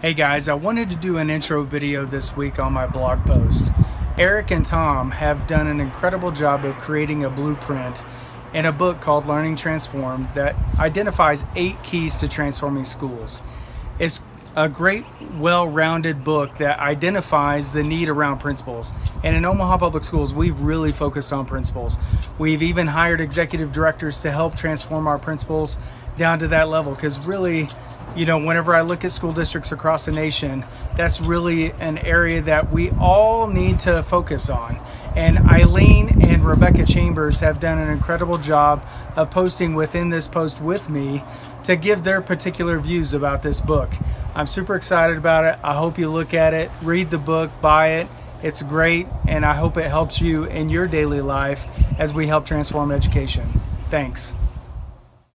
Hey guys, I wanted to do an intro video this week on my blog post. Eric and Tom have done an incredible job of creating a blueprint in a book called Learning Transformed that identifies eight keys to transforming schools. It's a great, well rounded book that identifies the need around principals. And in Omaha Public Schools, we've really focused on principals. We've even hired executive directors to help transform our principals down to that level because really, you know, whenever I look at school districts across the nation, that's really an area that we all need to focus on. And Eileen and Rebecca Chambers have done an incredible job of posting within this post with me to give their particular views about this book. I'm super excited about it. I hope you look at it, read the book, buy it. It's great, and I hope it helps you in your daily life as we help transform education. Thanks.